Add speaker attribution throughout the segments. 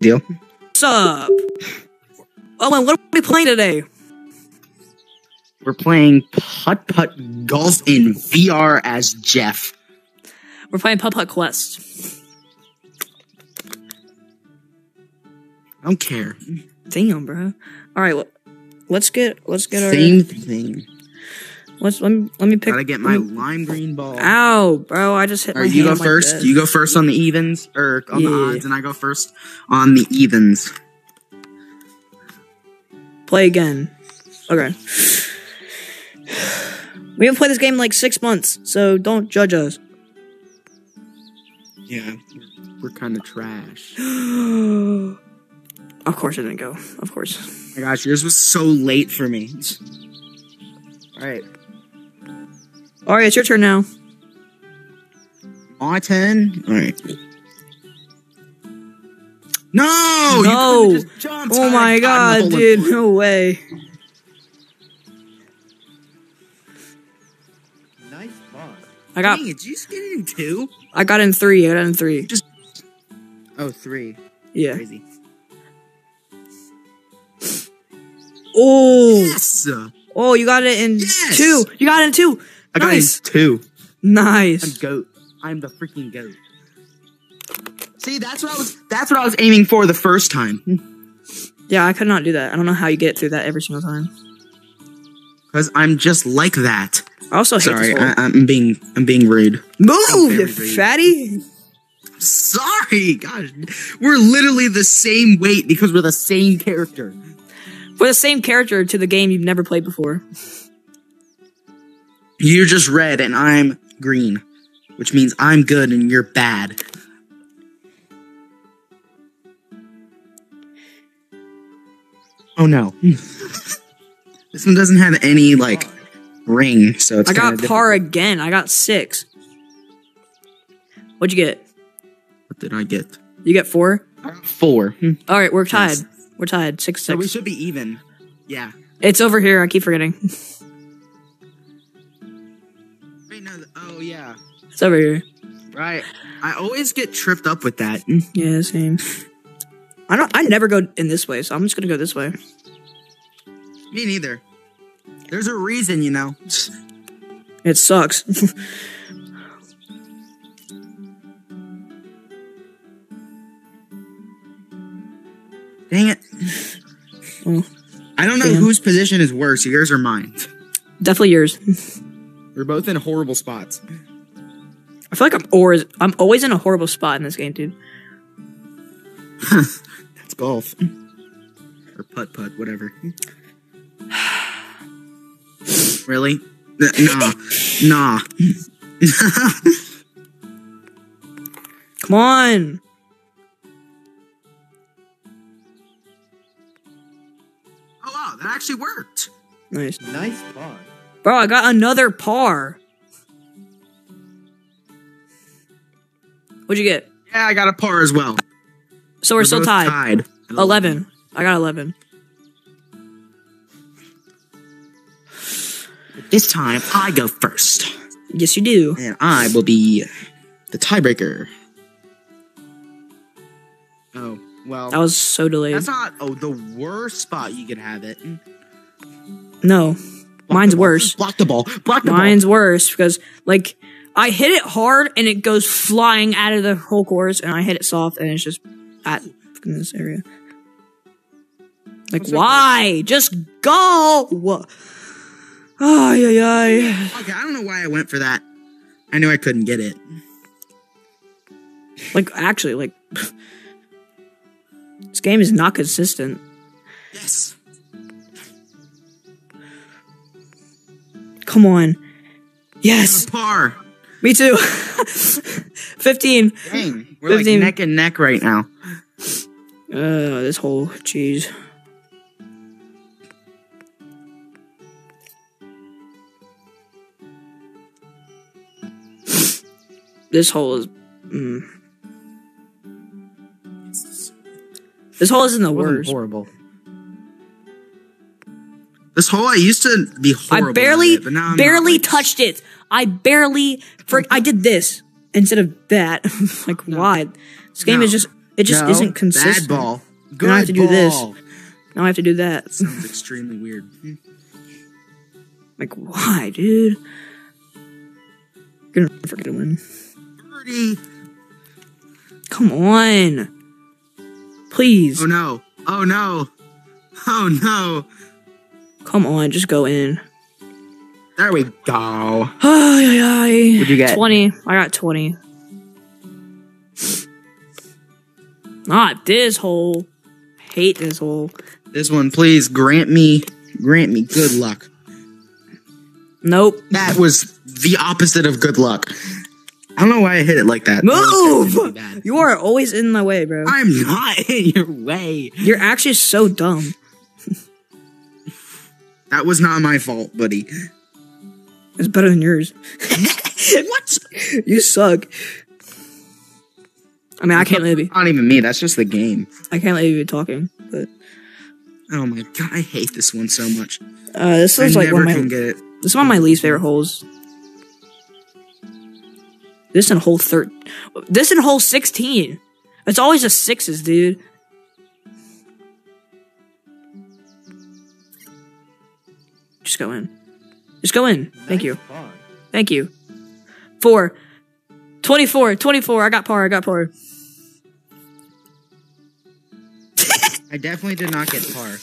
Speaker 1: Deal.
Speaker 2: What's up? Oh, and what are we playing today?
Speaker 1: We're playing putt putt golf in VR as Jeff.
Speaker 2: We're playing Putt Putt Quest.
Speaker 1: I don't care.
Speaker 2: Damn, bro. All right, well, let's get let's get our
Speaker 1: Same thing.
Speaker 2: Let's let me let me pick.
Speaker 1: Gotta get my
Speaker 2: me-
Speaker 1: lime green ball.
Speaker 2: Ow, bro! I just hit
Speaker 1: All
Speaker 2: my
Speaker 1: right, you go
Speaker 2: like
Speaker 1: first. you go first on the evens or on the odds, and I go first on the evens.
Speaker 2: Play again. Okay. We haven't played this game in like six months, so don't judge us.
Speaker 1: Yeah, we're kind of trash.
Speaker 2: of course, I didn't go. Of course.
Speaker 1: my gosh, yours was so late for me. All right,
Speaker 2: All right, it's your turn now.
Speaker 1: my ten. All right. No,
Speaker 2: No.
Speaker 1: You could've just jumped.
Speaker 2: Oh my god, dude! No way.
Speaker 3: Nice ball.
Speaker 2: I got
Speaker 1: Dang did you just get it in two?
Speaker 2: I got in three. I got in three. Just.
Speaker 1: Oh, three.
Speaker 2: Yeah.
Speaker 1: Crazy.
Speaker 2: Oh,
Speaker 1: Yes.
Speaker 2: oh, you got it in
Speaker 1: Yes!
Speaker 2: two. You got it in two.
Speaker 1: I got
Speaker 2: Nice.
Speaker 1: in two. I'm
Speaker 2: Nice.
Speaker 1: goat. I'm the freaking goat. See, that's what I was. That's what I was aiming for the first time.
Speaker 2: Yeah, I could not do that. I don't know how you get through that every single time.
Speaker 1: Because I'm just like that.
Speaker 2: I also hate
Speaker 1: Sorry,
Speaker 2: this.
Speaker 1: I, I'm being. I'm being rude.
Speaker 2: Move,
Speaker 1: very
Speaker 2: you
Speaker 1: rude.
Speaker 2: fatty.
Speaker 1: Sorry, gosh, we're literally the same weight because we're the same character.
Speaker 2: For the same character to the game you've never played before.
Speaker 1: You're just red and I'm green, which means I'm good and you're bad. Oh no. this one doesn't have any like ring, so it's
Speaker 2: I got par
Speaker 1: difficult.
Speaker 2: again. I got six. What'd you get?
Speaker 1: What did I get?
Speaker 2: You get four.
Speaker 1: I got four. Hmm.
Speaker 2: All right, we're tied.
Speaker 1: Yes.
Speaker 2: We're tied. Six
Speaker 1: So we should be even. Yeah.
Speaker 2: It's over here. I keep forgetting.
Speaker 1: Oh yeah.
Speaker 2: it's over here.
Speaker 1: Right. I always get tripped up with that.
Speaker 2: Mm, yeah, same. I don't. I never go in this way, so I'm just gonna go this way.
Speaker 1: Me neither. There's a reason, you know.
Speaker 2: It sucks.
Speaker 1: Dang it.
Speaker 2: Oh,
Speaker 1: I don't know
Speaker 2: Damn.
Speaker 1: whose position is worse, yours or mine.
Speaker 2: definitely yours.
Speaker 1: We're both in horrible spots.
Speaker 2: I feel like I'm always I'm always in a horrible spot in this game, dude.
Speaker 1: That's golf. Or putt putt, whatever. really? Nah. nah.
Speaker 2: Come on.
Speaker 1: oh wow, that actually worked.
Speaker 2: Nice.
Speaker 3: Nice ball.
Speaker 2: Bro, I got another par. What'd you get?
Speaker 1: Yeah, I got a par as well.
Speaker 2: So we're, still
Speaker 1: both
Speaker 2: tied.
Speaker 1: at
Speaker 2: 11. I got 11.
Speaker 1: This time I go first.
Speaker 2: Yes, you do.
Speaker 1: And I will be the tiebreaker. Oh, well.
Speaker 2: That was so delayed.
Speaker 1: That's not oh the worst spot you could have it.
Speaker 2: No.
Speaker 1: Block
Speaker 2: Mine's
Speaker 1: the
Speaker 2: worse.
Speaker 1: Block the ball. Block the
Speaker 2: Mine's worse because, like, I hit it hard and it goes flying out of the whole course, and I hit it soft and it's just at fucking this area. Like,
Speaker 1: What's your
Speaker 2: why? Just go! Ay, yeah, yeah.
Speaker 1: ball. Okay, I don't know why I went for that. I knew I couldn't get it.
Speaker 2: Like, actually, like, this game is not consistent.
Speaker 1: Yes.
Speaker 2: Come on. Yes,
Speaker 1: par.
Speaker 2: me too. 15.
Speaker 1: Dang. We're like
Speaker 2: 15.
Speaker 1: neck and neck right now.
Speaker 2: Uh, this whole, jeez. This hole is. Mm. This hole isn't the worst.
Speaker 3: horrible.
Speaker 1: This hole I used to be horrible.
Speaker 2: I barely,
Speaker 1: at it, but now I'm
Speaker 2: barely
Speaker 1: not, like,
Speaker 2: touched it. I barely, for I did this instead of that. like, why? This game is just It just
Speaker 1: No,
Speaker 2: isn't consistent.
Speaker 1: Bad ball. Good
Speaker 2: Now I have to do this.
Speaker 1: ball.
Speaker 2: Now I have to do that.
Speaker 1: Sounds extremely weird.
Speaker 2: Like, why, dude? Gonna forget to win.
Speaker 1: Birdie.
Speaker 2: Come on. Please.
Speaker 1: Oh no. Oh no. Oh no.
Speaker 2: Come on, just go in.
Speaker 1: There we go. What'd you get?
Speaker 2: 20. I got 20. Not this hole. Hate this hole.
Speaker 1: This one, please grant me, grant me good luck.
Speaker 2: Nope.
Speaker 1: That was the opposite of good luck. I don't know why I hit it like that. That was really
Speaker 2: Move!
Speaker 1: bad.
Speaker 2: You are always in my way, bro.
Speaker 1: I'm not in your way.
Speaker 2: You're actually so dumb.
Speaker 1: That was not my fault, buddy.
Speaker 2: It's better than yours.
Speaker 1: what?
Speaker 2: You suck. I mean, I can't let you.
Speaker 1: Not even me. That's just the game.
Speaker 2: I can't let you be talking. But
Speaker 1: Oh my god, I hate this one so much.
Speaker 2: uh, this is like one of
Speaker 1: can
Speaker 2: my
Speaker 1: get it.
Speaker 2: this is one of my least favorite holes. This in hole third. This in hole sixteen. It's always just sixes, dude. Just go in. Just go in. Thank you.
Speaker 3: Fun.
Speaker 2: Thank you. Four. 24. 24. I got par. I got par.
Speaker 1: I definitely did not get par.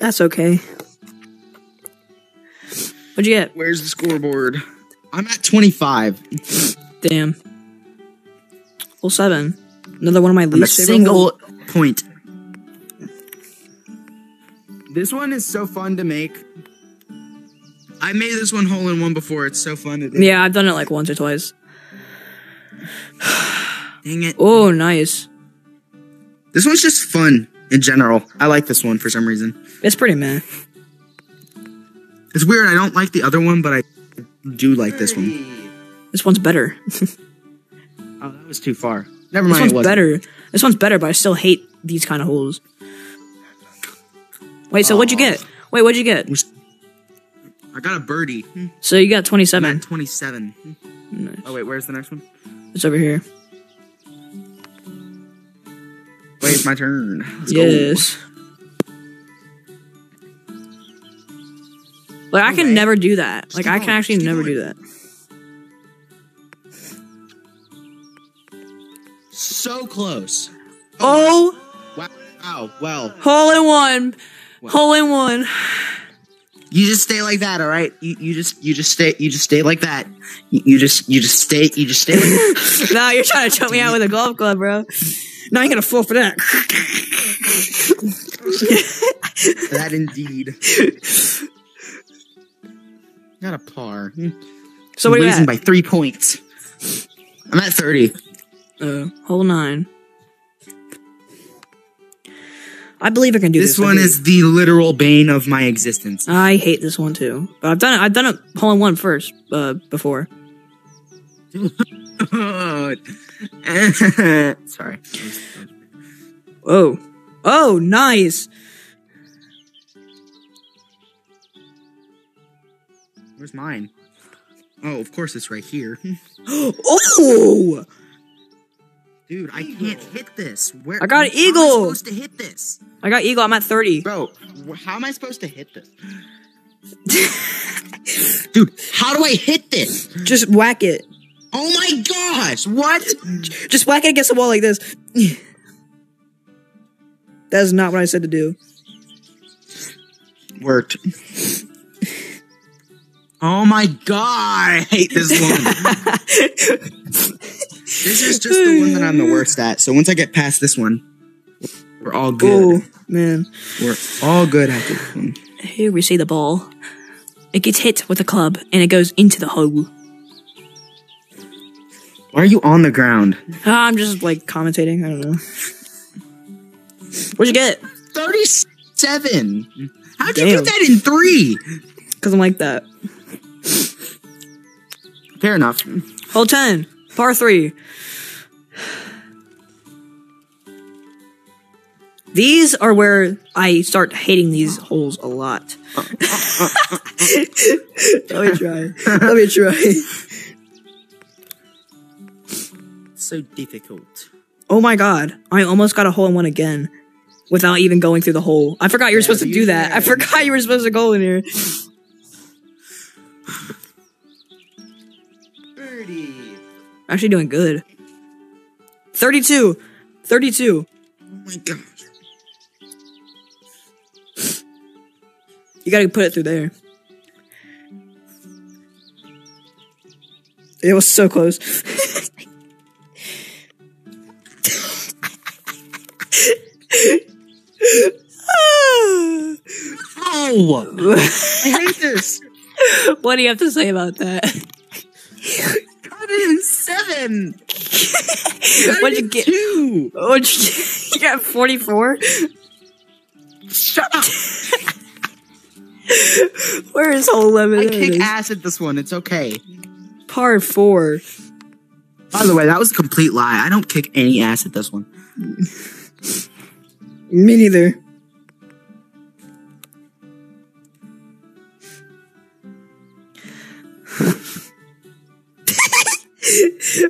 Speaker 2: That's okay. What'd you get?
Speaker 1: Where's the scoreboard? I'm at 25.
Speaker 2: Damn. Hole seven. Another one of my least
Speaker 1: single point. This one is so fun to make. I made this one hole in one before. It's so fun to do.
Speaker 2: Yeah, I've done it like once or twice.
Speaker 1: Dang it.
Speaker 2: Oh, nice.
Speaker 1: This one's just fun in general. I like this one for some reason.
Speaker 2: It's pretty meh.
Speaker 1: It's weird. I don't like the other one, but I do like this one.
Speaker 2: This one's better.
Speaker 1: Oh, oh, that was too far. Never
Speaker 2: This
Speaker 1: mind. it
Speaker 2: one's
Speaker 1: wasn't.
Speaker 2: better. This one's better, but I still hate these kind of holes. Wait, so what'd you get? Wait, what'd you get?
Speaker 1: I got a birdie.
Speaker 2: So you got
Speaker 1: I'm
Speaker 2: 27.
Speaker 1: 27.
Speaker 2: Nice.
Speaker 1: Oh, wait. Where's the next one?
Speaker 2: It's over here.
Speaker 1: Wait, it's my turn. Let's go.
Speaker 2: Yes. Like I can
Speaker 1: Okay.
Speaker 2: never do that. Like I can actually never do that.
Speaker 1: So close.
Speaker 2: Oh,
Speaker 1: Wow. Wow. Well,
Speaker 2: hole in one. Hole in one.
Speaker 1: you just stay like that, all right? You, you just you just stay you just stay like that. You, you just you just stay you just stay like that.
Speaker 2: nah, you're trying to choke me out with a golf club, bro. Now you're gonna fall for that.
Speaker 1: that indeed. Got a par.
Speaker 2: So what you
Speaker 1: losing by three points. I'm at thirty.
Speaker 2: Uh, hole nine. I believe I can do this.
Speaker 1: This one is the literal bane of my existence.
Speaker 2: I hate this one too, but I've done it. I've done it hole in one first uh, before.
Speaker 1: Sorry.
Speaker 2: Oh, oh, nice.
Speaker 1: Where's mine? Oh, of course it's right here.
Speaker 2: Oh,
Speaker 1: Dude, I can't hit this. Where
Speaker 2: I got an
Speaker 1: how am I
Speaker 2: eagle.
Speaker 1: supposed to hit this?
Speaker 2: I got eagle. I'm at thirty.
Speaker 1: Bro, how am I supposed to hit this? Dude, how do I hit this?
Speaker 2: Just whack it.
Speaker 1: Oh my gosh, what?
Speaker 2: Just whack it against the wall like this. that is not what I said to do.
Speaker 1: Worked. Oh my god, I hate this one. this is just the one that I'm the worst at. So once I get past this one, we're all good.
Speaker 2: Oh man.
Speaker 1: We're all good at this one.
Speaker 2: Here we see the ball. It gets hit with a club and it goes into the hole.
Speaker 1: Why are you on the ground?
Speaker 2: Ah, I'm just like commentating. I don't know. What'd you get?
Speaker 1: 37. How'd you
Speaker 2: Damn.
Speaker 1: get that in three?
Speaker 2: Because I'm like that.
Speaker 1: Fair enough.
Speaker 2: Hole 10, par 3. These are where I start hating these holes a lot. Let me try. Let me try.
Speaker 1: So difficult.
Speaker 2: Oh my god. I almost got a hole in one again. Without even going through the hole. I forgot you were
Speaker 3: Yeah,
Speaker 2: supposed to do that. I- forgot you were supposed to go in here. Actually doing good. 32. 32.
Speaker 1: Oh my god.
Speaker 2: You gotta put it through there. It was so close.
Speaker 1: Oh, I hate this.
Speaker 2: what do you have to say about that?
Speaker 1: 107.
Speaker 2: What'd you get?
Speaker 1: Two.
Speaker 2: What'd you got 44?
Speaker 1: Shut up.
Speaker 2: Where is whole lemon?
Speaker 1: I kick ass at this one. It's okay.
Speaker 2: Par 4.
Speaker 1: By the way, that was a complete lie. I don't kick any ass at this one.
Speaker 2: Me neither.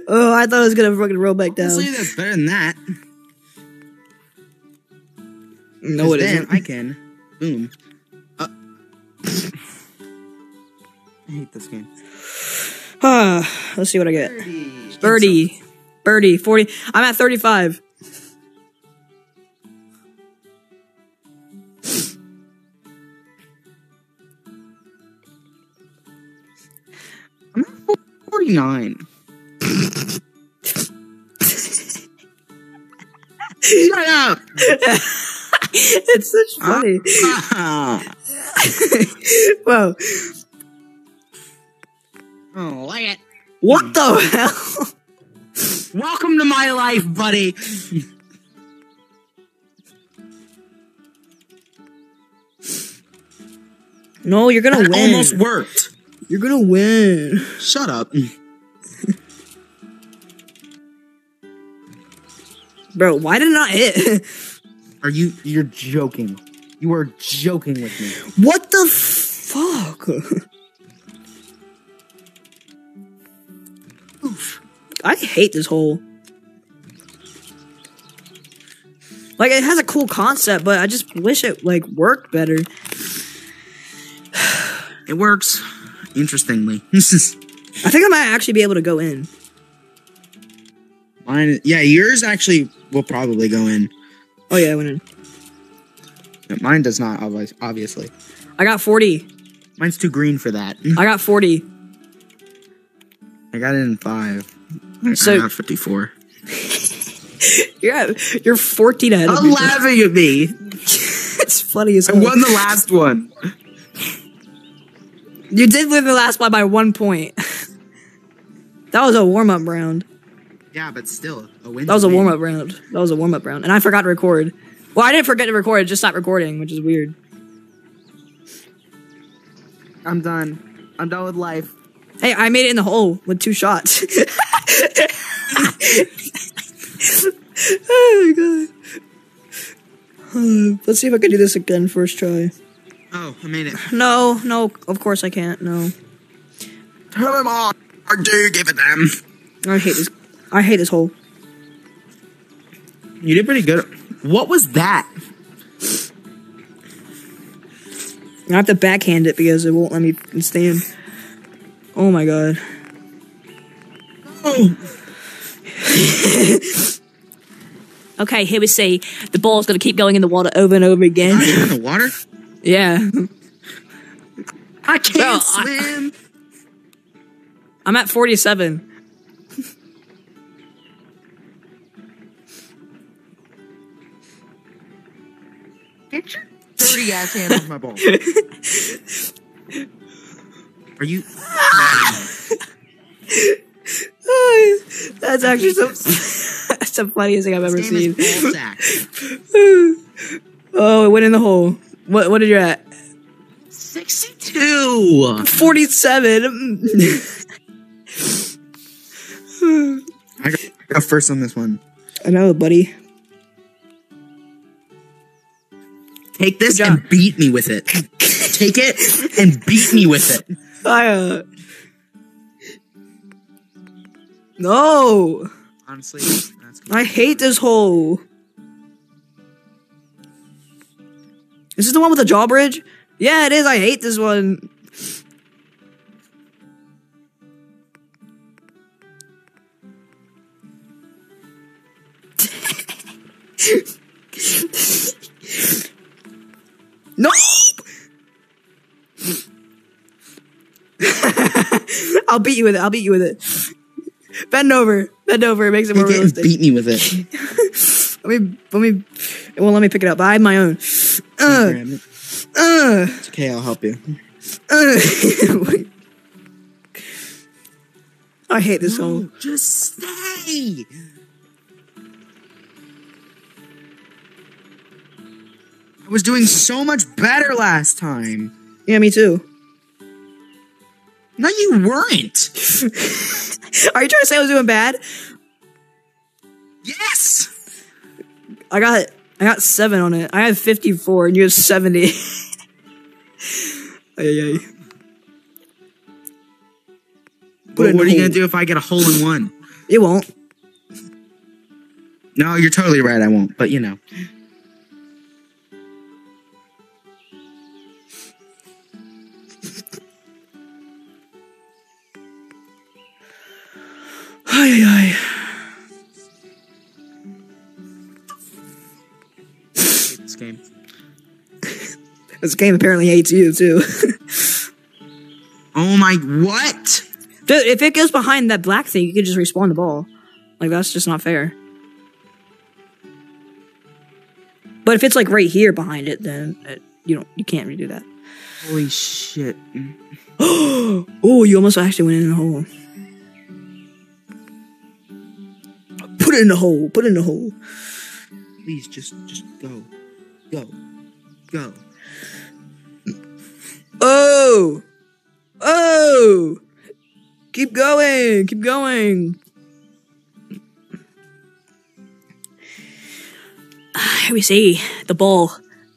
Speaker 2: Oh, I thought I was gonna fucking roll back down.
Speaker 1: Honestly, that's better than that.
Speaker 2: No, it
Speaker 1: then
Speaker 2: isn't.
Speaker 1: I can. Boom. Uh, I hate this game.
Speaker 2: Ah, let's see what I get.
Speaker 3: Birdie.
Speaker 2: Birdie. Birdie. 40. I'm at 35.
Speaker 1: I'm at 49.
Speaker 2: It's such funny. Whoa.
Speaker 1: oh, like it.
Speaker 2: What the hmm. hell?
Speaker 1: Welcome to my life, buddy.
Speaker 2: No, you're gonna
Speaker 1: That
Speaker 2: win.
Speaker 1: almost worked.
Speaker 2: You're gonna win.
Speaker 1: Shut up.
Speaker 2: Bro, why did it not hit?
Speaker 1: Are you? You're joking. You are joking with me.
Speaker 2: what the fuck? Oof. I hate this hole. Like it has a cool concept, but I just wish it like worked better.
Speaker 1: It works. Interestingly,
Speaker 2: I think I might actually be able to go in.
Speaker 1: Mine. Yeah, yours actually will probably go in.
Speaker 2: Oh yeah, I went in.
Speaker 1: Yeah, Mine does not, obviously.
Speaker 2: I got 40.
Speaker 1: Mine's too green for that.
Speaker 2: I got 40.
Speaker 1: I got it in five.
Speaker 2: So-
Speaker 1: I got 54.
Speaker 2: You're at, you're 14 ahead
Speaker 1: Stop laughing at me.
Speaker 2: it's funny as
Speaker 1: I won the last one.
Speaker 2: You did win the last one by one point. that was a warm up round.
Speaker 1: Yeah, but still, a win.
Speaker 2: That was a warm up round. That was a warm up round. And I forgot to record. Well, I didn't forget to record, it just stopped recording, which is weird.
Speaker 1: I'm done. I'm done with life.
Speaker 2: Hey, I made it in the hole with two shots. oh my god. Uh, let's see if I can do this again first try.
Speaker 1: Oh, I made it.
Speaker 2: No, no, of course I can't. No.
Speaker 1: Turn them on. Or do you give it them?
Speaker 2: I hate this. I hate this hole.
Speaker 1: You did pretty good. What was that?
Speaker 2: I have to backhand it because it won't let me stand. Oh my god.
Speaker 1: Oh,
Speaker 2: Okay, here we see. The ball's gonna keep going in the water over and over again.
Speaker 1: in the water?
Speaker 2: yeah.
Speaker 1: I can't
Speaker 2: Well, I-
Speaker 1: swim.
Speaker 2: I'm at 47.
Speaker 1: Get your dirty ass hand off my ball. Are you?
Speaker 2: That's actually so. That's the funniest thing I've ever seen.
Speaker 1: Damn ball sack.
Speaker 2: Oh, it went in the hole. What? What did you at?
Speaker 1: Sixty-two.
Speaker 2: 47.
Speaker 1: I got first on this one.
Speaker 2: I know, buddy.
Speaker 1: Take this and beat me with it. Take it and beat me with it.
Speaker 2: I uh. No.
Speaker 1: Honestly, that's
Speaker 2: I hate this hole. Is this the one with the drawbridge? Yeah, it is. I hate this one. I'll beat you with it. I'll beat you with it. Bend over. Bend over. It makes it
Speaker 1: You
Speaker 2: more
Speaker 1: didn't
Speaker 2: realistic.
Speaker 1: beat me with it.
Speaker 2: Let me, let me, well, let me pick it up. I have my own. Uh,
Speaker 1: it.
Speaker 2: uh,
Speaker 1: It's okay, I'll help you.
Speaker 2: uh. I hate this hole.
Speaker 1: just stay. I was doing so much better last time.
Speaker 2: Yeah, me too.
Speaker 1: No, you weren't.
Speaker 2: Are you trying to say I was doing bad?
Speaker 1: Yes.
Speaker 2: I got, I got seven on it. I have fifty-four, and you have seventy. ay, ay, ay.
Speaker 1: But what are you gonna do if I get a hole in one?
Speaker 2: It won't.
Speaker 1: No, you're totally right. I won't. But you know.
Speaker 2: Ay, ay, ay.
Speaker 1: This game.
Speaker 2: This game apparently hates you too.
Speaker 1: Oh my! What?
Speaker 2: Dude, if it goes behind that black thing, you could just respawn the ball. Like that's just not fair. But if it's like right here behind it, then it, you don't, you can't redo that.
Speaker 1: Holy shit!
Speaker 2: oh, you almost actually went in the hole. Put it in the hole. Put it in the hole.
Speaker 1: Please, just, just go, go, go.
Speaker 2: Oh, oh! Keep going. Keep going. Ah, Here we see the ball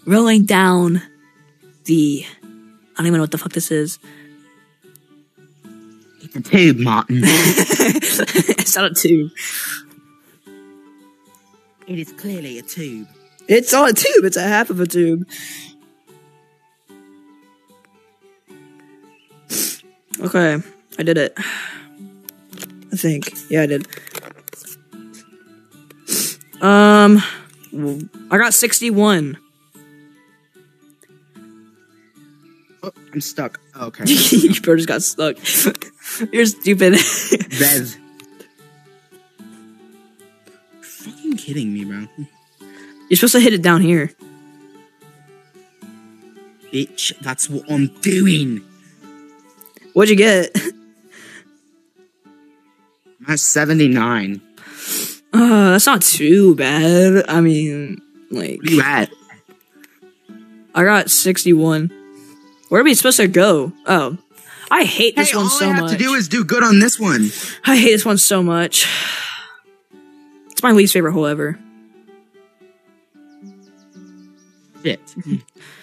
Speaker 2: rolling down the. I don't even know what the fuck this is.
Speaker 1: It's a tube, Martin.
Speaker 2: it's not a tube.
Speaker 1: It is clearly a tube.
Speaker 2: It's not a tube. It's a half of a tube. Okay, I did it. I think. Yeah, I did. Um, I got 61.
Speaker 1: Oh, I'm stuck. Oh, okay.
Speaker 2: you just got stuck. You're stupid.
Speaker 1: Rev. Kidding me, bro.
Speaker 2: You're supposed to hit it down here.
Speaker 1: Bitch, that's what I'm doing.
Speaker 2: What'd you get?
Speaker 1: I'm at 79.
Speaker 2: Uh, that's not too bad. I mean, like,
Speaker 1: Where you at?
Speaker 2: I got 61. Where are we supposed to go? Oh, I hate this
Speaker 1: hey,
Speaker 2: one
Speaker 1: all
Speaker 2: so
Speaker 1: I have
Speaker 2: much.
Speaker 1: to do is do good on this one.
Speaker 2: I hate this one so much. It's my least favorite hole ever.
Speaker 1: Shit.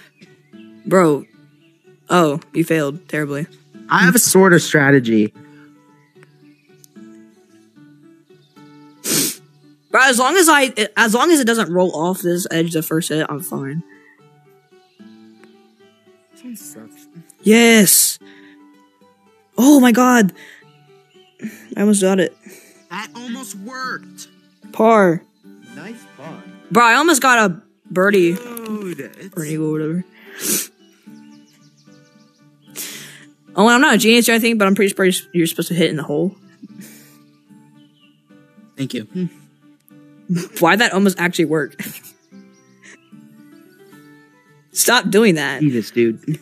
Speaker 2: Bro. Oh, you failed terribly.
Speaker 1: I have a sort of strategy.
Speaker 2: But as long as I, as long as it doesn't roll off this edge the first hit, I'm fine.
Speaker 1: This one sucks.
Speaker 2: Yes. Oh my god. I almost got it.
Speaker 1: That almost worked.
Speaker 2: Par.
Speaker 3: Nice spawn.
Speaker 2: Bro, I almost got a birdie
Speaker 1: Dude,
Speaker 2: or eagle whatever. Oh, I'm not a genius or anything, but I'm pretty sure you're supposed to hit in the hole.
Speaker 1: Thank you. Hmm.
Speaker 2: Why that almost actually work? Stop doing that.
Speaker 1: Jesus, dude.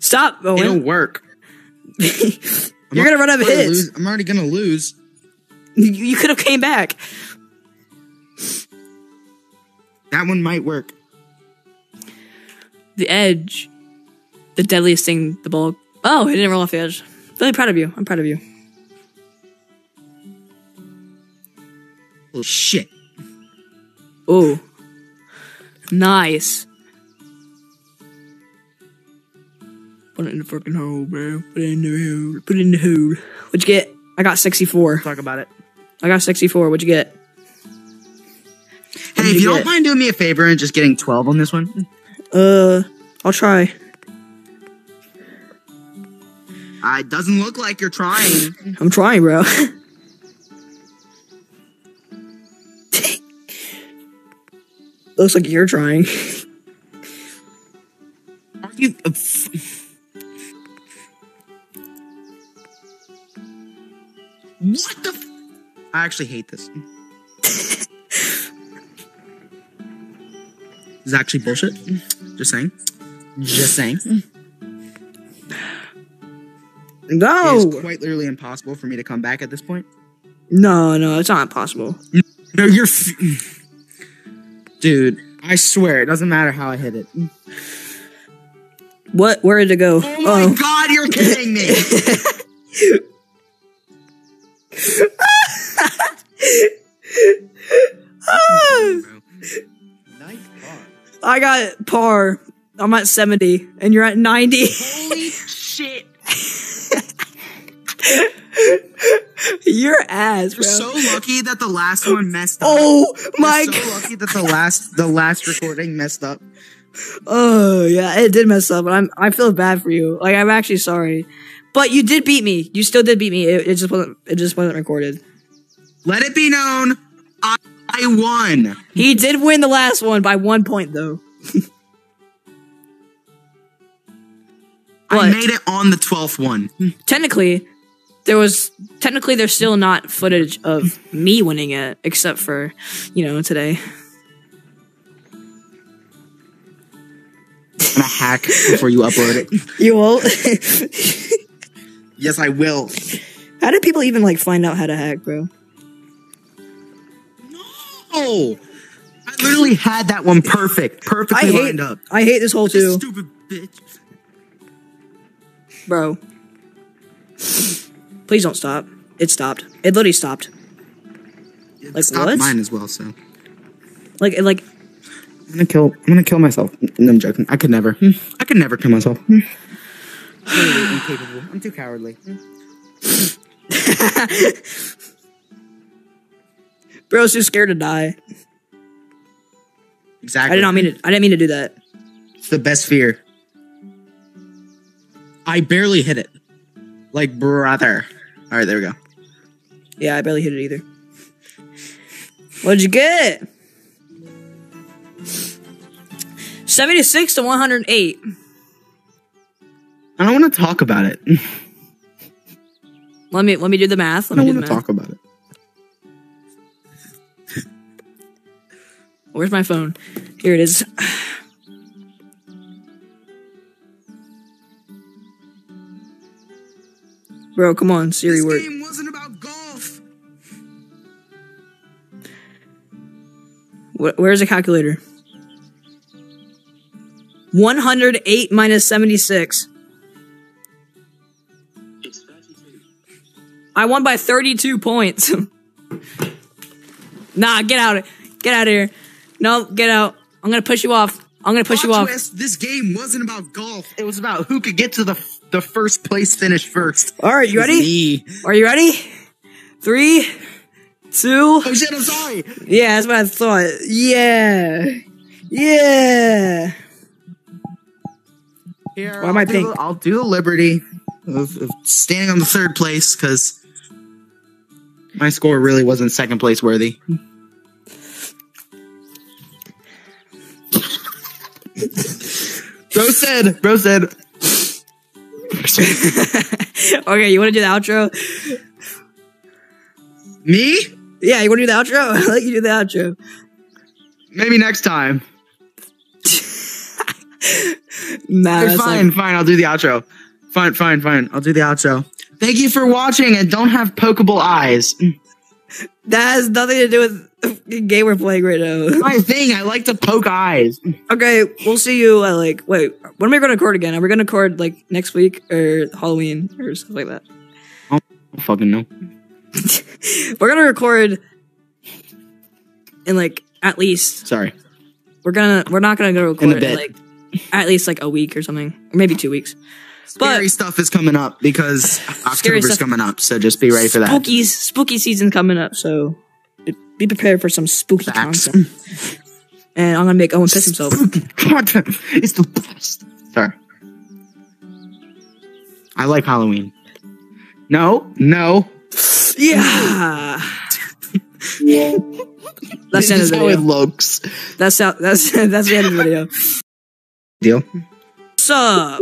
Speaker 2: Stop,
Speaker 1: It'll work.
Speaker 2: You're gonna run out of hits.
Speaker 1: lose- I'm already gonna lose.
Speaker 2: You, could have came back.
Speaker 1: That one might work.
Speaker 2: The edge, the deadliest thing. The ball. Oh, it didn't roll off the edge. Really proud of you. I'm proud of you.
Speaker 1: Oh shit.
Speaker 2: Oh, nice. Put it in the fucking hole, bro. Put it in the hole. Put it in the hole. What'd you get? I got 64.
Speaker 1: Talk about it.
Speaker 2: I got 64. What'd you get?
Speaker 1: Hey, if
Speaker 2: you
Speaker 1: you don't mind doing me a favor and just getting 12 on this one,
Speaker 2: Uh, I'll try.
Speaker 1: uh, it doesn't look like you're trying.
Speaker 2: I'm trying, bro. Looks like you're trying.
Speaker 1: Are you? uh, f- what the? I actually hate this. this is actually bullshit. Just saying. Just saying.
Speaker 2: No, It
Speaker 1: is quite literally impossible for me to come back at this point.
Speaker 2: no, no, it's not possible.
Speaker 1: No, you're. F- Dude, I swear, it doesn't matter how I hit it.
Speaker 2: What? Where did it go?
Speaker 1: Oh my oh. god, you're kidding me!
Speaker 3: Nice bar.
Speaker 2: I got par. I'm at 70, and you're at 90.
Speaker 1: Holy shit!
Speaker 2: Your ass, bro.
Speaker 1: We're so lucky that the last one messed up.
Speaker 2: oh
Speaker 1: We're
Speaker 2: my
Speaker 1: so
Speaker 2: god.
Speaker 1: lucky that the last the last recording messed up.
Speaker 2: Oh yeah, it did mess up, but I'm I feel bad for you. Like I'm actually sorry, but you did beat me. You still did beat me. It, it just wasn't. It just wasn't recorded.
Speaker 1: Let it be known, I, I won.
Speaker 2: He did win the last one by one point though.
Speaker 1: I made it on the twelfth one.
Speaker 2: Technically, there was technically there's still not footage of me winning it, except for you know today.
Speaker 1: I'm gonna hack before you upload it.
Speaker 2: You won't.
Speaker 1: Yes, I will.
Speaker 2: how did people even like find out how to hack, bro?
Speaker 1: I literally had that one perfect,
Speaker 2: I
Speaker 1: perfectly
Speaker 2: hate.
Speaker 1: lined up.
Speaker 2: I hate this hole too,
Speaker 1: Stupid bitch.
Speaker 2: bro. Please don't stop. It stopped. It literally stopped. Like
Speaker 1: Stop
Speaker 2: what?
Speaker 1: mine as well. So
Speaker 2: Like it like
Speaker 1: I'm gonna kill. I'm gonna kill myself. No, I'm joking. I could never. Hmm. I could never kill myself. Literally incapable. I'm too cowardly.
Speaker 2: bro's too scared to die.
Speaker 1: Exactly.
Speaker 2: I did not mean to. I didn't mean to do that.
Speaker 1: It's the best fear. I barely hit it. Like brother. All right, there we go.
Speaker 2: Yeah, I barely hit it either. What'd you get? 76 to 108.
Speaker 1: I don't want to talk about it.
Speaker 2: Let me let me do the math. Let
Speaker 1: don't want to
Speaker 2: math.
Speaker 1: talk about it.
Speaker 2: Where's my phone? Here it is. Bro, come on, Siri
Speaker 1: This
Speaker 2: work.
Speaker 1: wasn't about golf.
Speaker 2: Wh- Where's the calculator? 108 minus 76. I won by 32 points. nah, get out. of Get out of here. No, get out. I'm gonna push you off. I'm gonna push you off.
Speaker 1: twist, This game wasn't about golf. It was about who could get to the the first place finish first.
Speaker 2: All right, you ready?
Speaker 1: me.
Speaker 2: Are you ready? Three, two.
Speaker 1: Oh shit! I'm sorry.
Speaker 2: Yeah, that's what I thought. Yeah. Yeah.
Speaker 1: Here,
Speaker 2: Why am I
Speaker 1: I'll do
Speaker 2: pink?
Speaker 1: the- I'll do the liberty of, of standing on the third place because my score really wasn't second place worthy. bro said, bro said,
Speaker 2: Okay, you want to do the outro?
Speaker 1: me?
Speaker 2: Yeah, you want to do the outro? I'll let you do the outro.
Speaker 1: Maybe next time.
Speaker 2: Nah, that's
Speaker 1: fine,
Speaker 2: like,
Speaker 1: fine. I'll do the outro. Fine, fine, fine. I'll do the outro. Thank you for watching, and don't have pokeable eyes.
Speaker 2: that has nothing to do with game we're playing right now.
Speaker 1: My thing. I like to poke eyes.
Speaker 2: okay, we'll see you at like, wait, when are we going to record again? Are we going to record like next week or Halloween or stuff like that?
Speaker 1: I don't fucking know.
Speaker 2: We're going to record in like at least,
Speaker 1: Sorry.
Speaker 2: we're going to, we're not going to go
Speaker 1: In
Speaker 2: record in
Speaker 1: bit.
Speaker 2: like at least like a week or something, or maybe two weeks. But
Speaker 1: Scary stuff is coming up because October's coming up, so just be ready for that.
Speaker 2: spooky spooky season coming up, so be prepared for some spooky
Speaker 1: Facts.
Speaker 2: content. And I'm gonna make Owen piss himself.
Speaker 1: Content is the best. Sorry. I like Halloween. No, no.
Speaker 2: Yeah. That's the end of the
Speaker 1: how it looks.
Speaker 2: That's how, that's that's the end of the video.
Speaker 1: Deal.
Speaker 2: What's up?